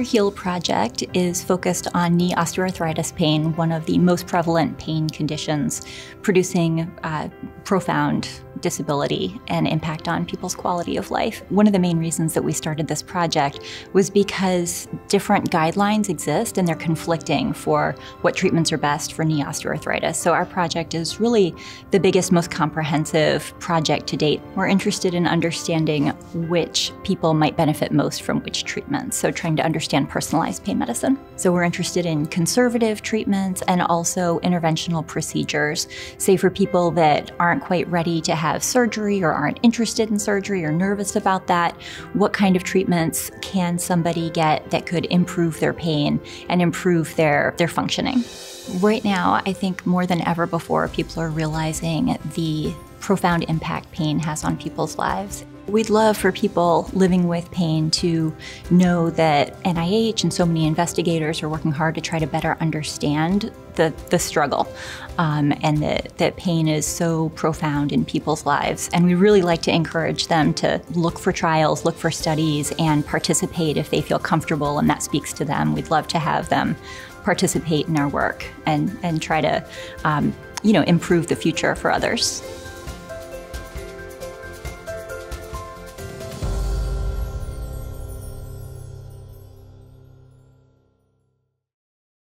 HEAL project is focused on knee osteoarthritis pain, one of the most prevalent pain conditions, producing uh, profound disability and impact on people's quality of life. One of the main reasons that we started this project was because different guidelines exist and they're conflicting for what treatments are best for knee osteoarthritis. So our project is really the biggest, most comprehensive project to date. We're interested in understanding which people might benefit most from which treatments. So trying to understand personalized pain medicine. So we're interested in conservative treatments and also interventional procedures, say for people that aren't quite ready to have surgery or aren't interested in surgery or nervous about that, what kind of treatments can somebody get that could improve their pain and improve their, their functioning? Right now, I think more than ever before, people are realizing the profound impact pain has on people's lives. We'd love for people living with pain to know that NIH and so many investigators are working hard to try to better understand the, the struggle um, and that, that pain is so profound in people's lives. And we really like to encourage them to look for trials, look for studies, and participate if they feel comfortable and that speaks to them. We'd love to have them participate in our work and, and try to um, you know, improve the future for others.